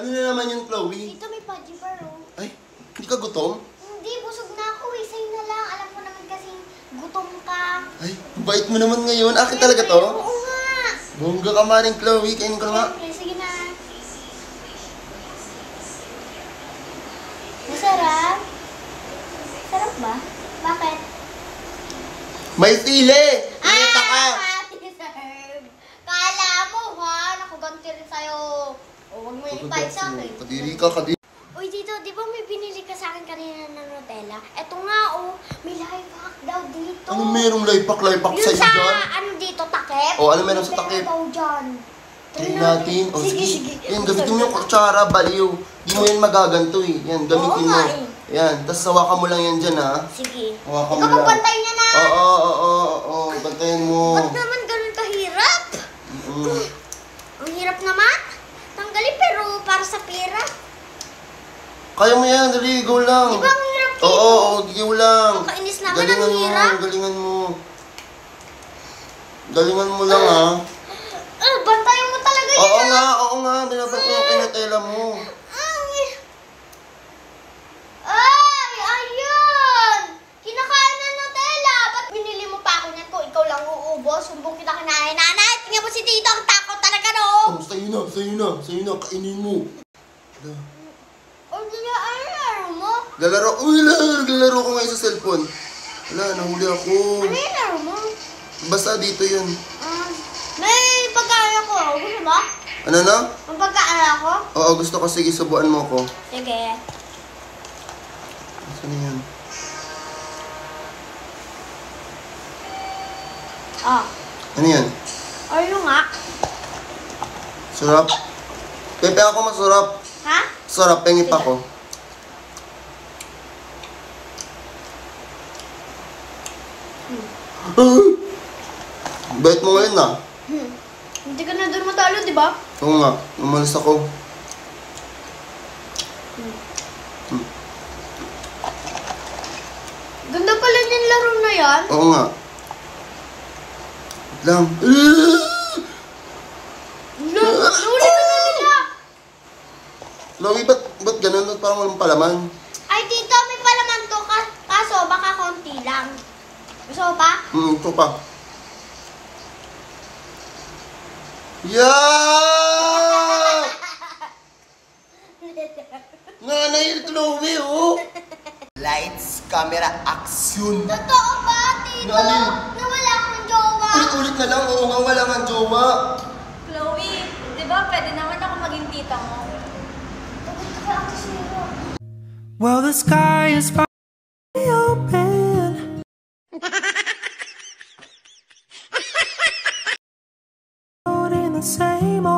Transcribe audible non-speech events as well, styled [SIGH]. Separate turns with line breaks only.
Ano na naman yun, Chloe?
Dito may pudgy bar, oh.
Ay, hindi ka gutom?
Hindi, busog na ako eh. Sa'yo na lang. Alam ko naman kasing gutom ka.
Ay, bait mo naman ngayon. Akin talaga to?
Oo nga.
Bongga ka maring Chloe. Kainin ko na nga.
Siyempre, sige na. Masarap? Sarap ba? Bakit?
May sili! Pinita ka!
deserve. Kala mo, ha? Nakuganti rin sa'yo. O, huwag mo i-fight sa akin.
Kadiri ka, kadiri.
Uy, dito, di ba may binili ka sa akin kanina ng Nutella? Eto nga, oh. May life hack daw dito.
Ano merong laypak-laypak
Yun
sa'yo
sa,
dyan?
ano dito, takip?
Oh, ano meron sa takip?
pera daw dyan.
Try natin. O,
sige,
sige.
sige.
Yan, gamitin mo yung kutsara, baliw. Di mo yan magaganto eh. Yan, gamitin
Oo
mo.
nga eh.
Yan, tapos hawakan mo lang yan dyan ha.
Sige.
Hawakan mo
Ikaw
lang.
magbantay niya na.
Oo, oo, oo, oo, oo. Bantayan mo.
Ba't naman ganun kahirap?
Mm.
Ang hirap naman. Tanggalin pero para sa pera.
Kaya mo yan, dali, go lang.
Di ba ang hirap
Oo, oo, oo, gigiw lang.
Kakainis naman, ang
mo,
hirap.
galingan mo. Galingan mo lang ha.
Ah, bantayan mo talaga.
Oo
ah.
nga, oo nga, binabay ko yung kinatela mo.
Ay! Ay! Ayun! Kinakain na Nutella! Ba't binili mo pa ako niyan kung ikaw lang uubos? Sumbong kita kay nanay. Nanay! Tingnan mo si Tito! Ang takot talaga no!
Oh, sa'yo na, sa'yo na, sa'yo na, kainin mo.
Ano laro mo?
Lalaro, uy, lalaro, lalaro ko ngayon sa cellphone. Wala, nahuli ako.
Ano yung laro mo?
Basta dito yun.
Ah, may pagkain ako. Gusto ba?
Ano na?
May pagkain ako?
Oo, gusto ko. Sige, subuan mo ko.
Sige.
Saan yan?
Ah.
Ano yan?
Ano nga?
Sarap? Pepe ako masarap.
Ha?
Sarap, pengi pa ko. Ah! Bait mo ngayon na.
Hmm. Hindi ka na doon matalo, di ba?
Oo nga, umalis ako.
Ganda pala yung laro na yan.
Oo nga. Lang.
Nahuli ka na nila.
Chloe, ba't, ba't ganun? Ba't parang walang palaman?
Ay, tito, may palaman to. Ka- kaso, baka konti lang. Gusto pa?
Hmm, ito pa. Yeah! [LAUGHS] Nanay Chloe, oh! Lights, camera, action!
Totoo ba, tito?
Ano?
Na wala akong jowa?
Ulit-ulit na lang, oo nga, wala nga jowa.
Chloe, di ba pwede naman ako maging tita mo?
Well, the sky is finally open. [LAUGHS] Out in the same.